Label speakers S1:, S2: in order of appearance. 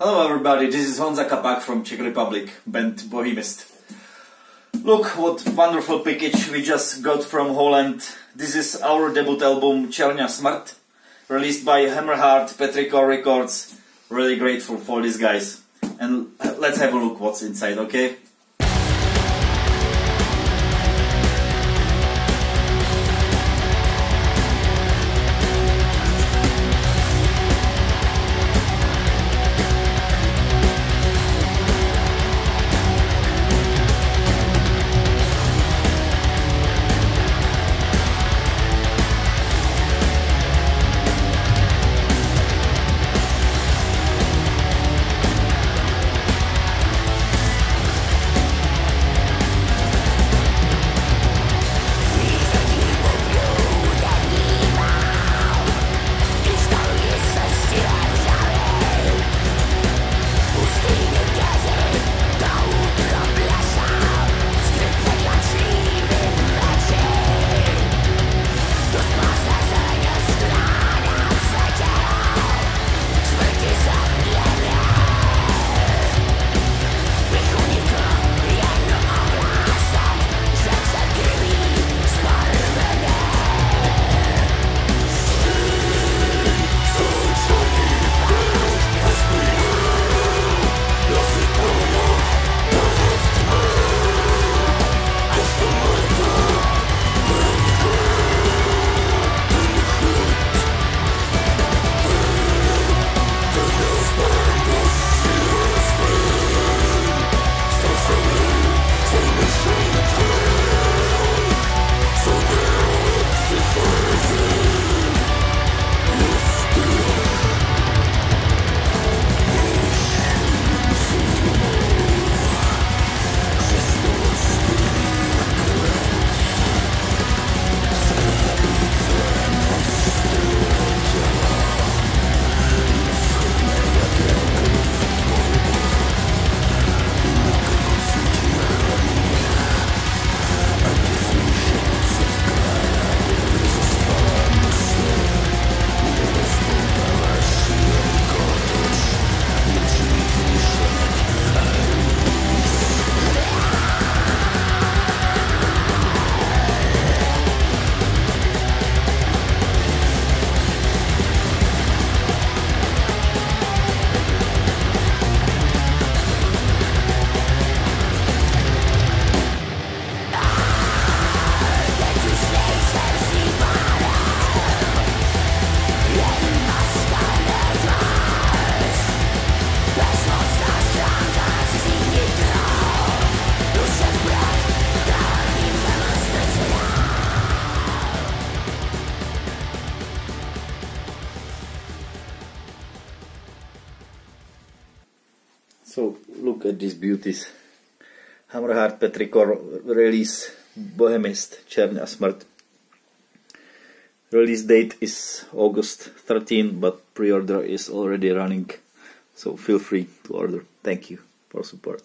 S1: Hello everybody, this is Honza Kapak from Czech Republic, band Bohemyst. Look what wonderful package we just got from Holland. This is our debut album Čerň a smrt, released by Hammerheart Petrichor Records. Really grateful for these guys. And let's have a look what's inside, okay? So look at these beauties. Hammerheart Petrichor release Bohemyst Černá smrt. Release date is August 13, but pre-order is already running. So feel free to order. Thank you for support.